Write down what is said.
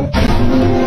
Música